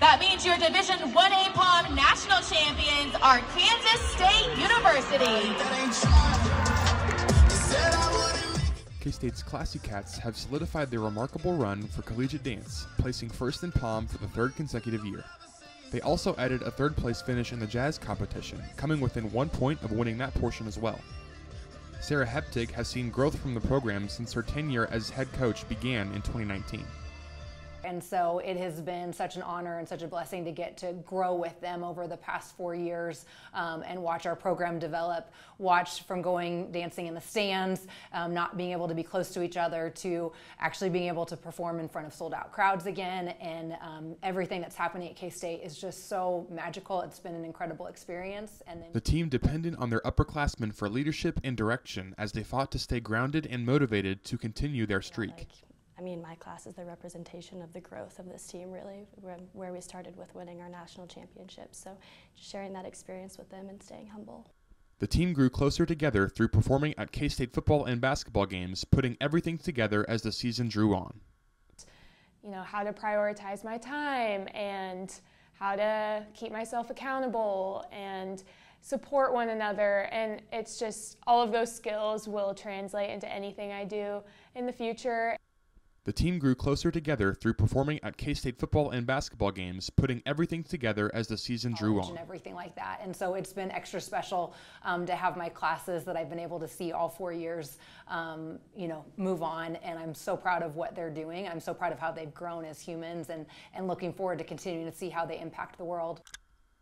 That means your Division 1A Pom national champions are Kansas State University. K-State's Classy Cats have solidified their remarkable run for collegiate dance, placing first in Pom for the third consecutive year. They also added a third place finish in the jazz competition, coming within one point of winning that portion as well. Sarah Heptig has seen growth from the program since her tenure as head coach began in 2019. And so it has been such an honor and such a blessing to get to grow with them over the past four years um, and watch our program develop. Watch from going dancing in the stands, um, not being able to be close to each other, to actually being able to perform in front of sold out crowds again. And um, everything that's happening at K State is just so magical. It's been an incredible experience. And the team depended on their upperclassmen for leadership and direction as they fought to stay grounded and motivated to continue their streak. Yeah, like I mean, my class is the representation of the growth of this team, really, where we started with winning our national championships. So just sharing that experience with them and staying humble. The team grew closer together through performing at K State football and basketball games, putting everything together as the season drew on. You know, how to prioritize my time and how to keep myself accountable and support one another. And it's just all of those skills will translate into anything I do in the future. The team grew closer together through performing at K-State football and basketball games, putting everything together as the season drew on. And everything like that. And so it's been extra special um, to have my classes that I've been able to see all four years, um, you know, move on. And I'm so proud of what they're doing. I'm so proud of how they've grown as humans and, and looking forward to continuing to see how they impact the world.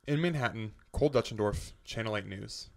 In Manhattan, Cole Dutchendorf, Channel 8 News.